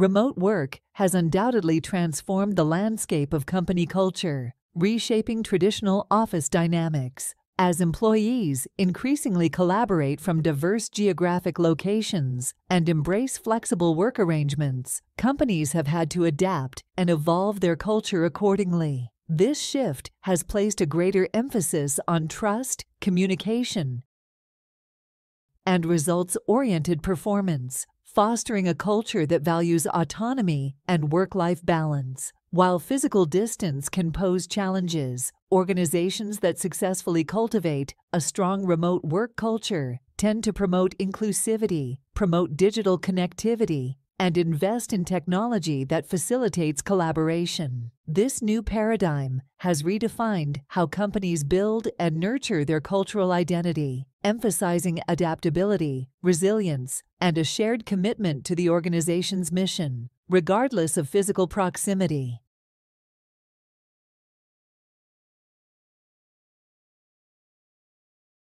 Remote work has undoubtedly transformed the landscape of company culture, reshaping traditional office dynamics. As employees increasingly collaborate from diverse geographic locations and embrace flexible work arrangements, companies have had to adapt and evolve their culture accordingly. This shift has placed a greater emphasis on trust, communication, and results oriented performance, fostering a culture that values autonomy and work life balance. While physical distance can pose challenges, organizations that successfully cultivate a strong remote work culture tend to promote inclusivity, promote digital connectivity, and invest in technology that facilitates collaboration. This new paradigm has redefined how companies build and nurture their cultural identity, emphasizing adaptability, resilience, and a shared commitment to the organization's mission, regardless of physical proximity.